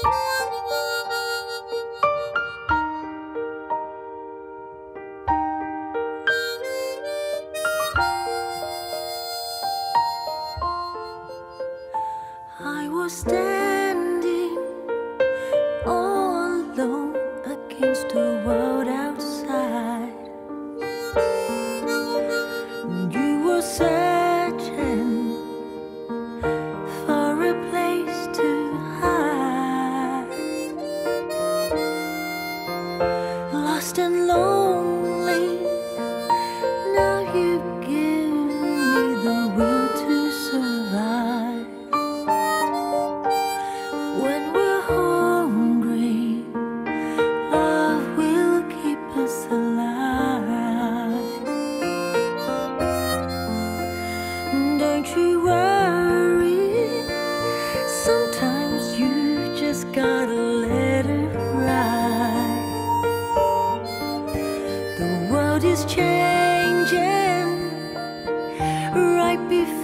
I was standing all alone against the world outside. don't you worry. Sometimes you just gotta let it ride. The world is changing right before.